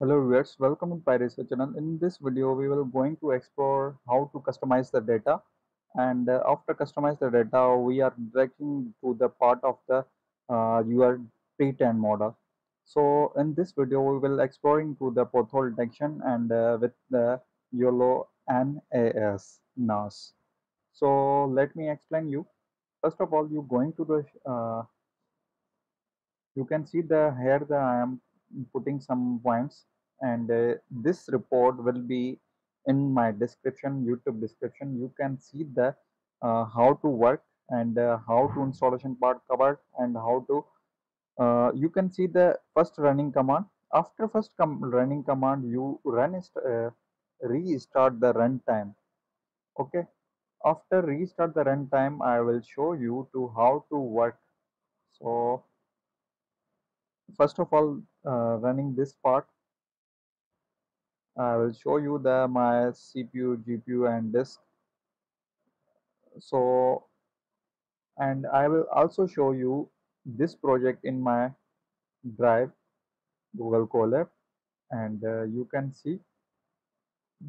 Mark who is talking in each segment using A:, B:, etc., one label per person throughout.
A: Hello viewers, welcome to Pyresearch channel. In this video, we will going to explore how to customize the data. And uh, after customize the data, we are directing to the part of the uh, your pre-trained model. So in this video, we will exploring to the pothole detection and uh, with the YOLO NAS NAS. So let me explain you. First of all, you going to the uh, you can see the here the I am putting some points. And uh, this report will be in my description YouTube description. You can see the uh, how to work and uh, how to installation part covered and how to uh, you can see the first running command. After first com running command you run uh, restart the runtime. Okay? After restart the runtime I will show you to how to work. So first of all uh, running this part I will show you the my CPU GPU and disk. So and I will also show you this project in my drive Google Colab and uh, you can see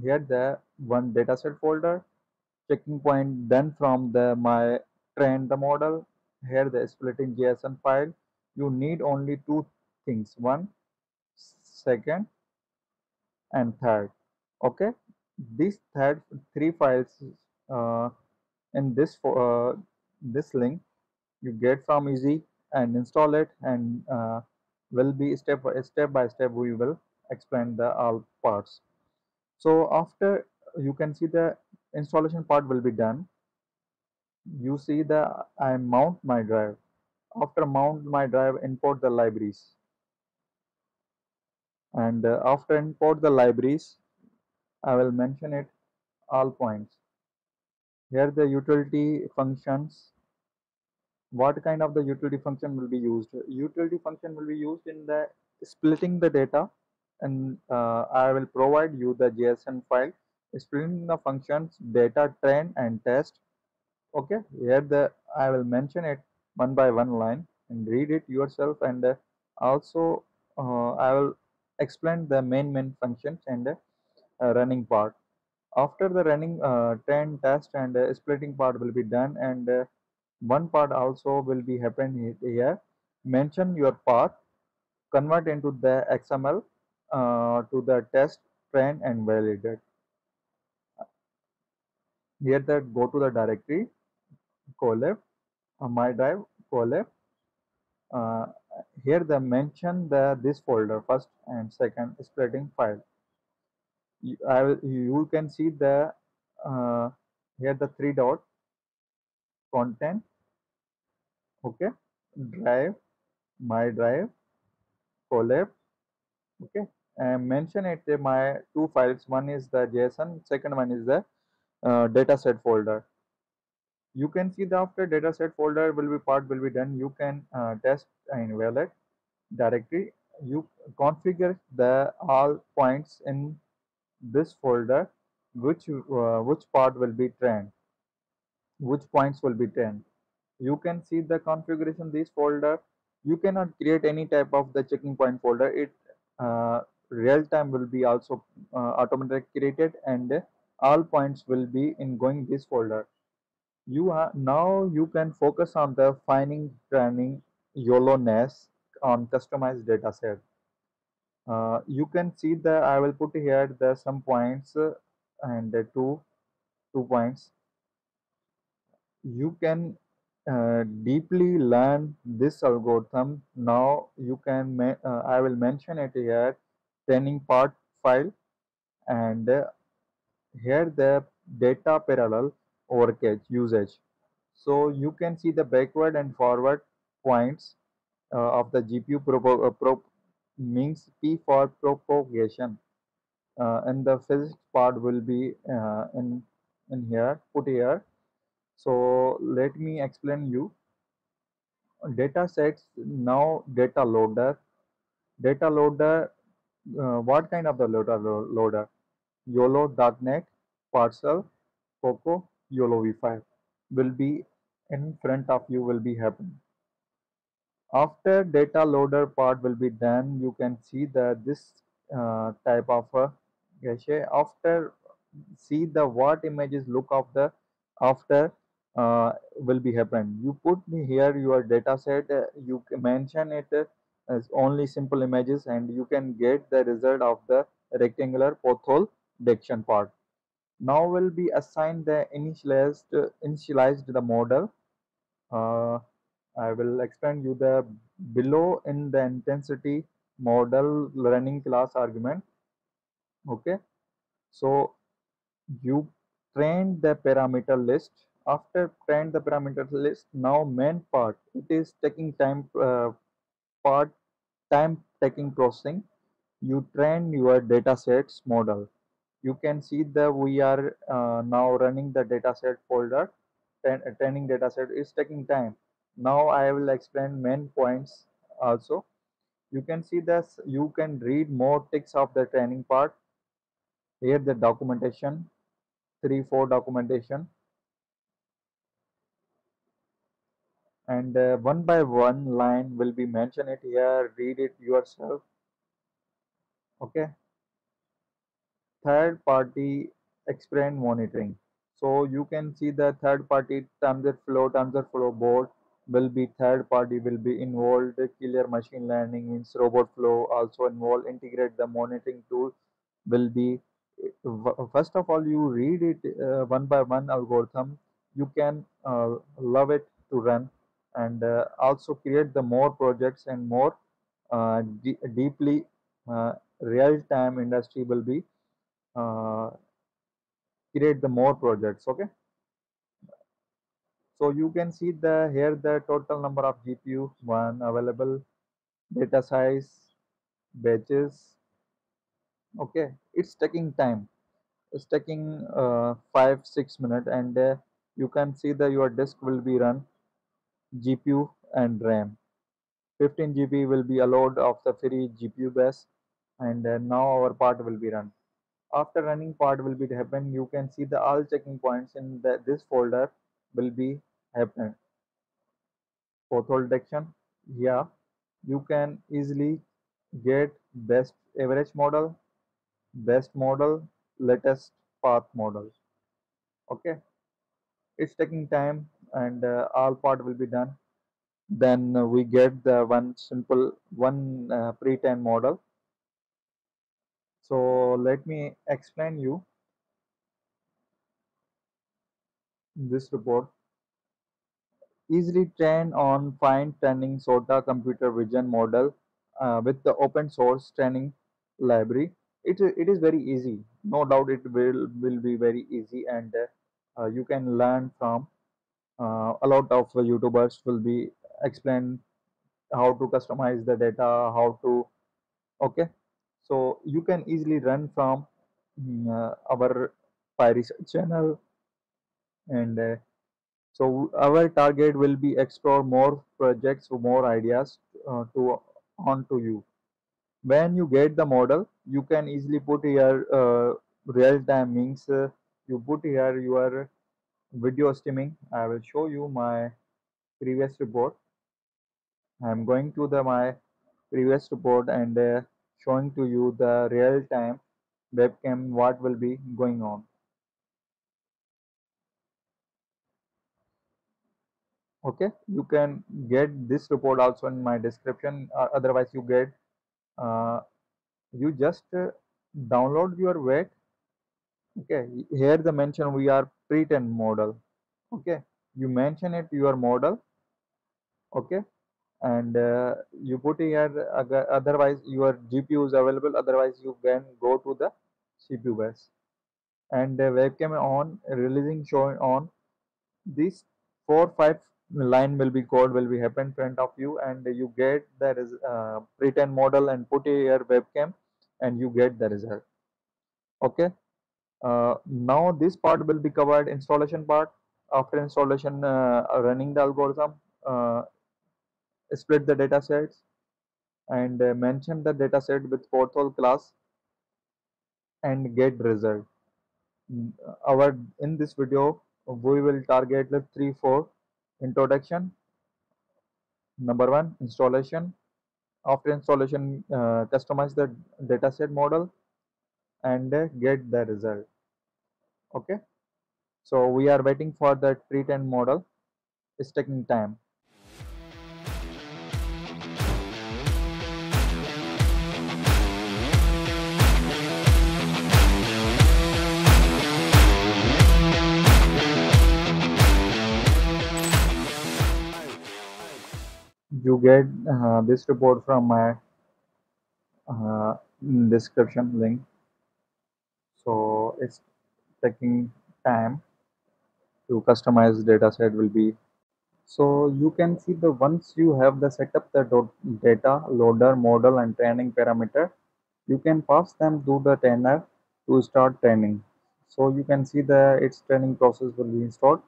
A: here the one dataset folder checking point done from the my train the model. Here the splitting JSON file you need only two things one second and third okay? These third three files uh, in this uh, this link you get from easy and install it and uh, will be step by step by step we will explain the all parts. So after you can see the installation part will be done. You see the I mount my drive after mount my drive import the libraries. And uh, after import the libraries I will mention it all points. Here the utility functions. What kind of the utility function will be used? Utility function will be used in the splitting the data and uh, I will provide you the JSON file splitting the functions data train and test. Okay here the I will mention it one by one line and read it yourself. And uh, also uh, I will explain the main main functions and uh, running part. After the running uh, train test and uh, splitting part will be done. And uh, one part also will be happen here. Mention your path convert into the xml to the test train and validate. Here that go to the directory colab uh, my drive colab uh, here they mention the this folder first and second splitting file. You, I you can see the uh, here the three dot content. Okay. Drive my drive colab okay. And mention it uh, my two files. One is the json second one is the uh, dataset folder you can see the after dataset folder will be part will be done. You can uh, test and valid directory you configure the all points in this folder which uh, which part will be trained which points will be trained. You can see the configuration this folder. You cannot create any type of the checking point folder. It uh, real time will be also uh, automatically created and all points will be in going this folder you are now you can focus on the finding training YOLO NAS on customized data set. Uh, you can see that I will put here the some points uh, and uh, two two points. You can uh, deeply learn this algorithm. Now you can uh, I will mention it here training part file and uh, here the data parallel overcatch usage. So you can see the backward and forward points uh, of the GPU pro, uh, pro means P for propagation. Uh, and the physics part will be uh, in in here put here. So let me explain you. Data sets now data loader. Data loader uh, what kind of the loader loader? YOLO darknet Pascal coco YOLO v5 will be in front of you will be happening. After data loader part will be done you can see that this uh, type of uh, cache after see the what images look of the after uh, will be happen you put me here your data set uh, you mention it as only simple images and you can get the result of the rectangular pothole detection part now will be assigned the initialized initialized the model. Uh, I will explain you the below in the intensity model running class argument. Okay. So you train the parameter list. After train the parameter list now main part it is taking time uh, part time taking processing. You train your data sets model you can see that we are uh, now running the dataset folder. And training dataset is taking time. Now i will explain main points also. You can see this you can read more ticks of the training part. Here the documentation 3 4 documentation. And uh, one by one line will be mentioned it here. Read it yourself. Okay third party explain monitoring so you can see the third party TensorFlow, TensorFlow board will be third party will be involved. Killer machine learning means Roboflow also involved. Integrate the monitoring tool will be first of all you read it uh, one by one algorithm. You can uh, love it to run and uh, also create the more projects and more uh, deeply uh, real time industry will be uh, create the more projects okay? So you can see the here the total number of gpu one available data size batches okay? It's taking time. It's taking uh, five six minutes and uh, you can see that your disk will be run gpu and ram. 15 gb will be allowed of the free gpu base and uh, now our part will be run after running part will be happen you can see the all checking points in the, this folder will be happened pothole detection yeah you can easily get best average model best model latest path model. Okay? It's taking time and uh, all part will be done. Then we get the one simple one uh, pre-trained model so let me explain you this report easily train on fine tuning SOTA computer vision model uh, with the open source training library. It, it is very easy. No doubt it will, will be very easy and uh, you can learn from uh, a lot of YouTubers will be explain how to customize the data, how to, okay. So you can easily run from mm, uh, our Pi channel and uh, so our target will be explore more projects, more ideas uh, to on to you. When you get the model, you can easily put here uh, real time means uh, you put here your video streaming. I will show you my previous report. I am going to the my previous report and uh, showing to you the real time webcam what will be going on. okay you can get this report also in my description uh, otherwise you get uh, you just uh, download your weight okay here the mention we are pre-trained model. Okay you mention it your model. Okay and uh, you put here otherwise your gpu is available otherwise you can go to the cpu base. And uh, webcam on releasing showing on these four five line will be code will be happen in front of you. And you get the uh, pre-trained model and put your webcam and you get the result. Okay? Uh, now this part will be covered installation part. After installation uh, running the algorithm uh, split the data sets and uh, mention the data set with pothole class and get result. Our in this video we will target the three four introduction. Number one installation. After installation uh, customize the dataset model and uh, get the result. Okay? So we are waiting for the pre-trained model. It's taking time you get uh, this report from my uh, description link. So it's taking time to customize dataset will be. So you can see the once you have the setup the data loader model and training parameter you can pass them to the trainer to start training. So you can see the its training process will be installed.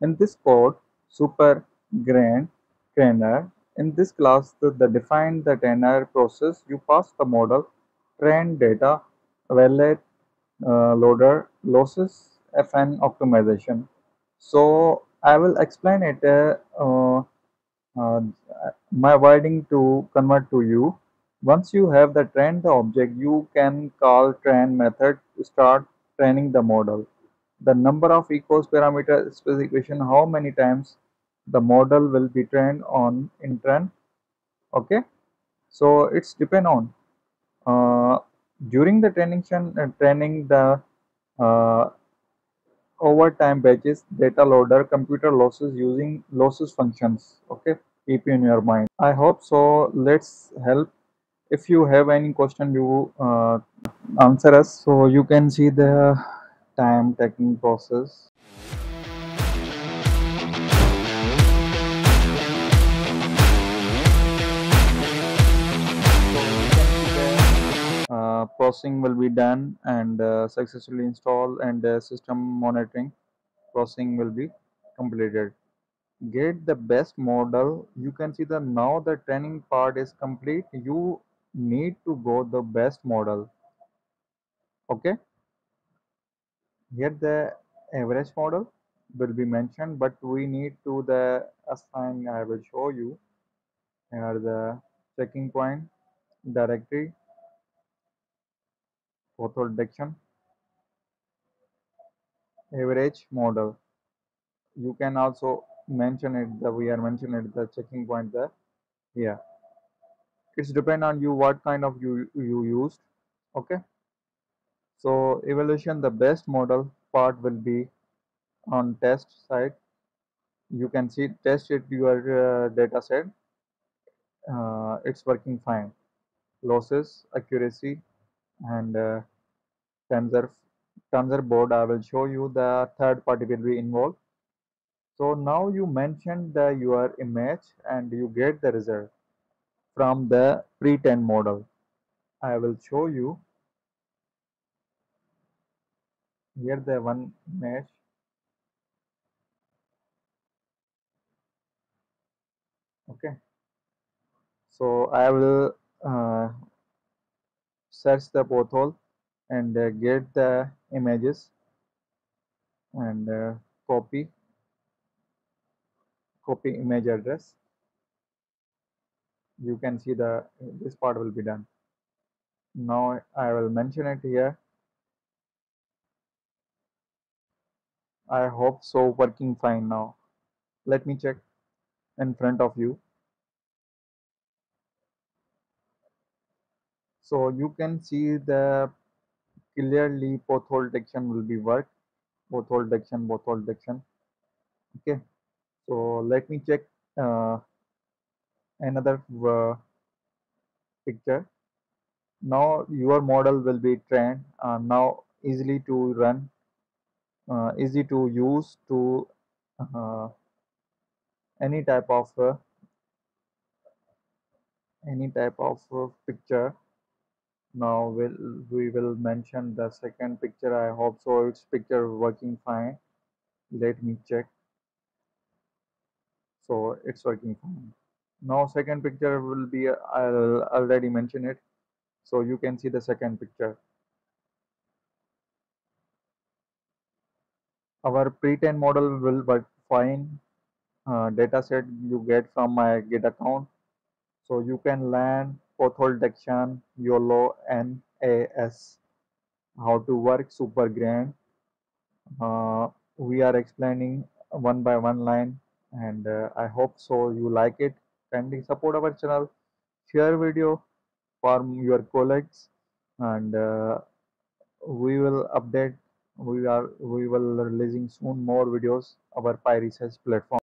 A: In this code super grand trainer in this class the, the define the trainer process you pass the model train data validate uh, loader losses fn optimization so I will explain it uh, uh, uh, my wording to convert to you. Once you have the train the object, you can call train method to start training the model. The number of equals parameter specification, how many times the model will be trained on in train. Okay, so it's depend on uh, during the training uh, training the uh, over time batches data loader computer losses using losses functions okay? Keep in your mind. I hope so. Let's help. If you have any question you uh, answer us so you can see the time taking process processing will be done and uh, successfully installed and uh, system monitoring processing will be completed. Get the best model. You can see that now the training part is complete. You need to go the best model. Okay? Here the average model will be mentioned but we need to the assign i will show you. Here the checking point directory photo detection average model. You can also mention it we are mentioning the checking point there yeah it's depend on you what kind of you you used okay? So evaluation the best model part will be on test side you can see test it your uh, data set. Uh, it's working fine. Losses accuracy and uh, tensor tensor board. I will show you the third party will be involved. So now you mentioned the your image and you get the result from the pre-trained model. I will show you. Here the one mesh okay. So i will uh, search the pothole and uh, get the images and uh, copy copy image address. You can see the this part will be done. Now I will mention it here. I hope so working fine now. Let me check in front of you so you can see the clearly both pothole detection will be work. Pothole detection pothole detection. Okay. So let me check uh, another uh, picture. Now your model will be trained uh, now easily to run uh, easy to use to uh, any type of uh, any type of uh, picture now we'll, we will mention the second picture. I hope so. It's picture working fine. Let me check. So it's working fine. Now second picture will be i'll already mention it. So you can see the second picture. Our pre-trained model will work fine. Uh, data set you get from my git account. So you can learn pothole detection, YOLO, NAS, how to work SuperGradients. Uh, we are explaining one by one line and uh, I hope so you like it. Kindly support our channel, share video for your colleagues and uh, we will update we are we will releasing soon more videos our Pyresearch platform